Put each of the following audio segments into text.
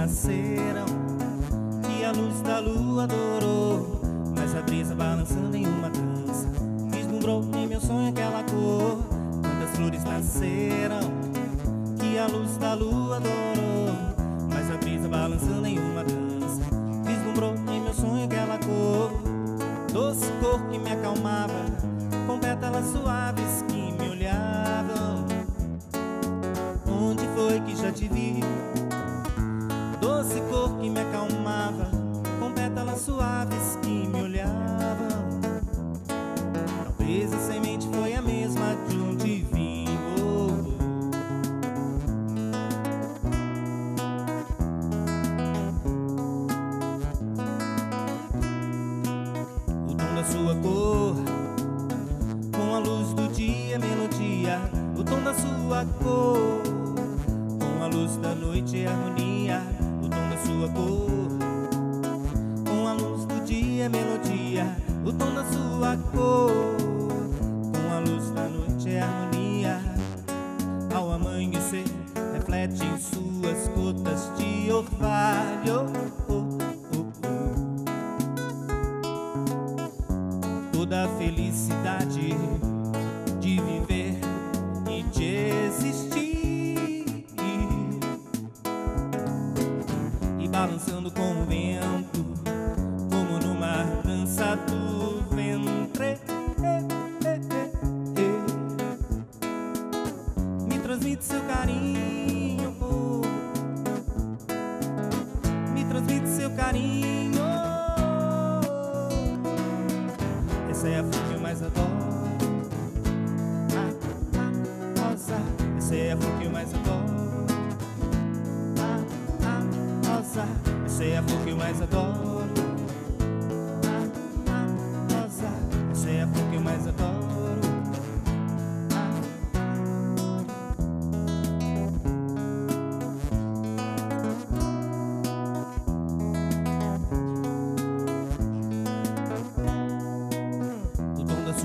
nasceram, que a luz da lua adorou. Mas a brisa balançando em uma dança, vislumbrou em meu sonho aquela cor. Quantas flores nasceram, que a luz da lua adorou. Mas a brisa balançando em uma dança, vislumbrou em meu sonho aquela cor. Doce cor que me acalmava, com pétalas suaves que me olhavam. Onde foi que já te vi? Doce cor que me acalmava, com pétalas suaves que me olhavam. Talvez a semente foi a mesma de onde vim. Oh, oh. O tom da sua cor, com a luz do dia, melodia. O tom da sua cor, com a luz da noite, harmonia. Melodia. O tom da sua cor, com a luz da noite, harmonia. Ao amanhecer, reflete em suas gotas de orvalho. Oh, oh, oh. Toda a felicidade seu carinho, me transmite seu carinho. Essa é a flor que eu mais adoro. Ah, ah, rosa, essa é a flor que eu mais adoro. Ah, ah, rosa, essa é a flor que eu mais adoro.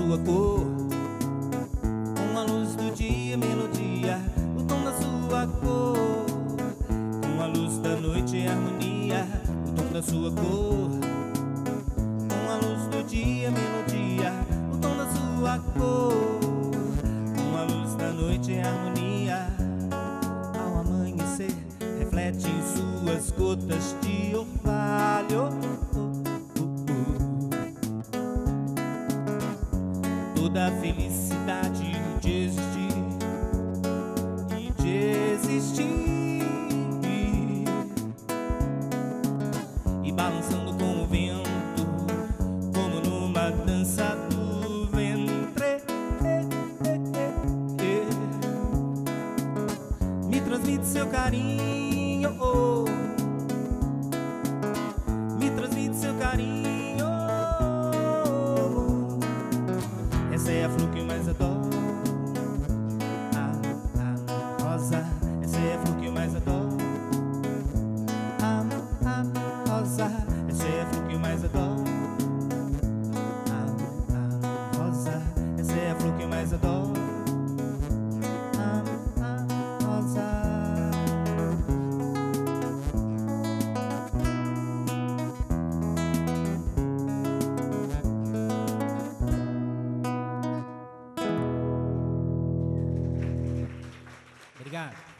Sua cor, com a luz do dia, melodia. O tom da sua cor, com a luz da noite, harmonia. O tom da sua cor, com a luz do dia, melodia. O tom da sua cor, com a luz da noite, harmonia. Ao amanhecer, reflete em suas gotas de orvalho. Toda a felicidade de existir e de existir e balançando com o vento como numa dança do ventre me transmite seu carinho oh. Rosa, é a flor que mais adoro. Ah, ah, rosa, essa é a flor que mais adoro. Ah, rosa. Obrigado.